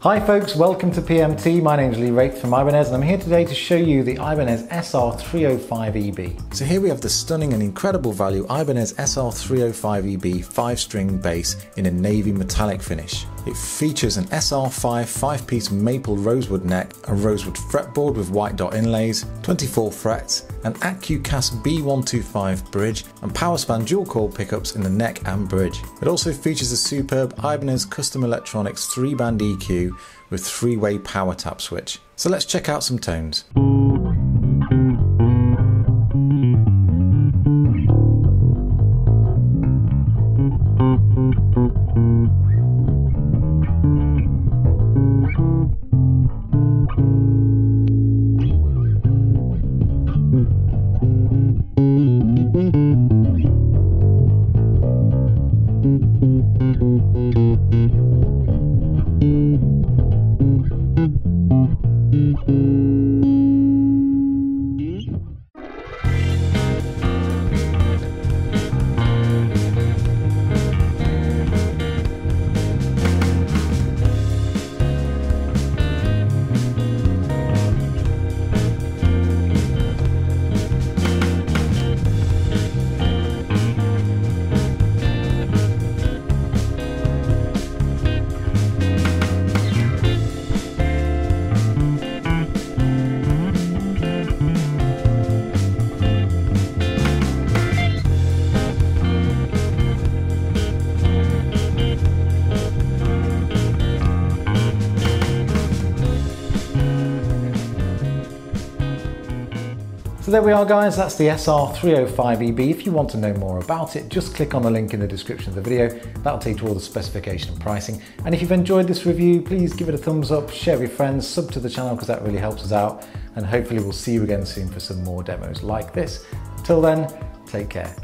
Hi folks, welcome to PMT. My name is Lee Wrathe from Ibanez and I'm here today to show you the Ibanez SR305EB. So here we have the stunning and incredible value Ibanez SR305EB 5-string bass in a navy metallic finish. It features an SR5 5-piece maple rosewood neck, a rosewood fretboard with white dot inlays, 24 frets, an AccuCast B125 bridge and Powerspan dual coil pickups in the neck and bridge. It also features a superb Ibanez Custom Electronics 3-band EQ with three-way power tap switch. So let's check out some tones. Thank you. So there we are guys, that's the SR305EB. If you want to know more about it, just click on the link in the description of the video. That'll take you to all the specification and pricing. And if you've enjoyed this review, please give it a thumbs up, share with friends, sub to the channel because that really helps us out. And hopefully we'll see you again soon for some more demos like this. Till then, take care.